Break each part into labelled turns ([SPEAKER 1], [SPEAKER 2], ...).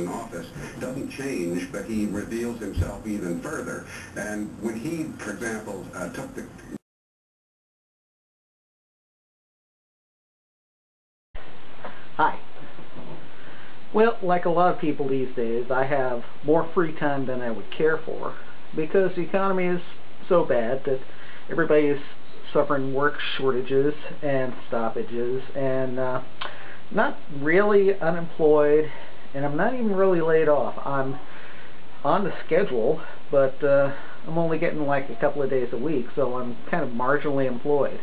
[SPEAKER 1] in office doesn't change, but he reveals himself even further. And when he, for example, uh, took the
[SPEAKER 2] Hi. Well, like a lot of people these days, I have more free time than I would care for because the economy is so bad that everybody is suffering work shortages and stoppages and uh, not really unemployed and I'm not even really laid off. I'm on the schedule, but uh, I'm only getting like a couple of days a week, so I'm kind of marginally employed.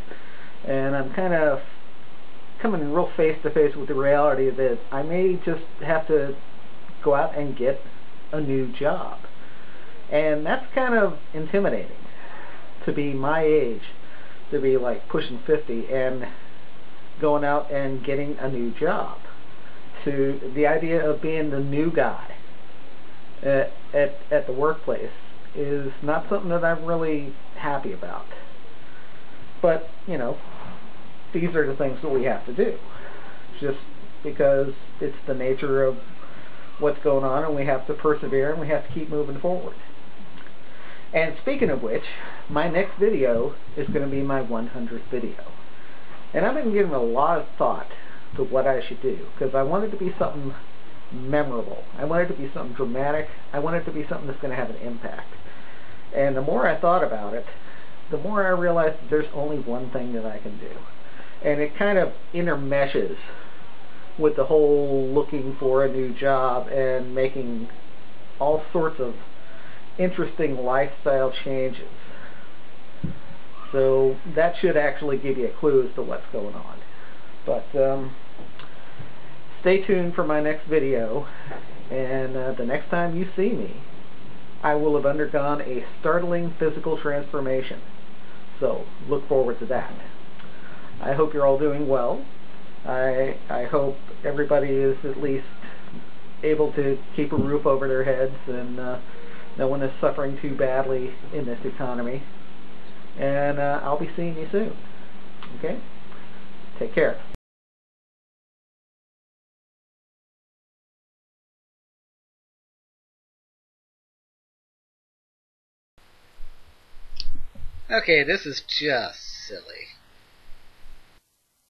[SPEAKER 2] And I'm kind of coming real face to face with the reality that I may just have to go out and get a new job. And that's kind of intimidating to be my age, to be like pushing 50 and going out and getting a new job. To the idea of being the new guy at, at, at the workplace is not something that I'm really happy about. But, you know, these are the things that we have to do. Just because it's the nature of what's going on and we have to persevere and we have to keep moving forward. And speaking of which, my next video is going to be my 100th video. And I've been giving a lot of thought to what I should do because I wanted to be something memorable. I wanted to be something dramatic. I wanted to be something that's going to have an impact. And the more I thought about it, the more I realized there's only one thing that I can do and it kind of intermeshes with the whole looking for a new job and making all sorts of interesting lifestyle changes. So that should actually give you a clue as to what's going on. But um, stay tuned for my next video and uh, the next time you see me I will have undergone a startling physical transformation. So look forward to that. I hope you're all doing well. I I hope everybody is at least able to keep a roof over their heads and uh, no one is suffering too badly in this economy. And uh, I'll be seeing you soon. Okay? Take care.
[SPEAKER 3] Okay, this is just silly.